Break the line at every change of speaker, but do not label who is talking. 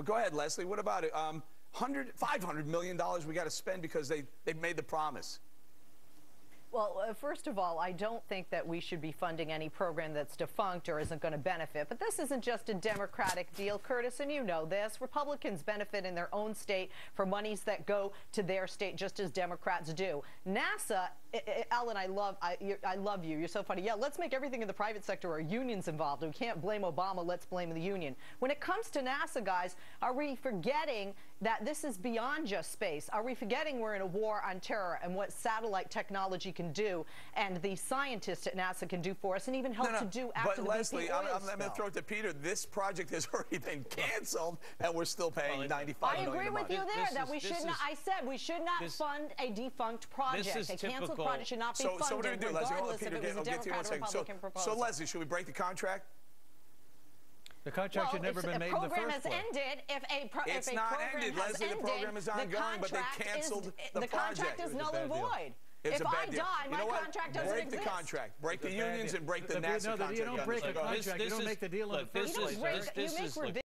But go ahead, Leslie. What about it? Um, 100, 500 million dollars we got to spend because they they made the promise.
Well, uh, first of all, I don't think that we should be funding any program that's defunct or isn't going to benefit. But this isn't just a Democratic deal, Curtis, and you know this. Republicans benefit in their own state for monies that go to their state, just as Democrats do. NASA, I, I, Ellen, I love, I, you're- I love you. You're so funny. Yeah, let's make everything in the private sector or unions involved. We can't blame Obama. Let's blame the union. When it comes to NASA, guys, are we forgetting that this is beyond just space? Are we forgetting we're in a war on terror and what satellite technology can do and the scientists at NASA can do for us and even help to do after
but
the
Leslie,
BP
I'm,
oil
I'm going to throw it to Peter. This project has already been canceled, and we're still paying
Well, it-
95
I agree
a
with you there
this
that
is-
we should not.
is-
I said we should not
this-
fund a defunct project.
is
a canceled
typical-
project should not be
So,
funded
so what are we going to do, Leslie? Hold on, Peter,
if it was
get,
a
I'll get to you in a second. So, so. Leslie, should we break the contract?
The contract
well,
had never been made in the
program
first
has
place.
ended. If a, pro-
It's
if a
not
program
ended,
has
Leslie. The
ended,
program is
the
ongoing, but they
contract
canceled
is,
the
the
project.
is
It was a
null
bad
and
deal.
Void.
It's
if
a bad
I
deal.
die,
You
my
know what?
contract doesn't
break
exist.
the contract. Break the
It's a
unions
deal.
and break the
The-
NASA
no,
contract.
you don't break a
Go ahead.
This-
contract. You
this
don't
is-
make the deal in the first place.
don't break.
this-
Eric.
You make
is- look,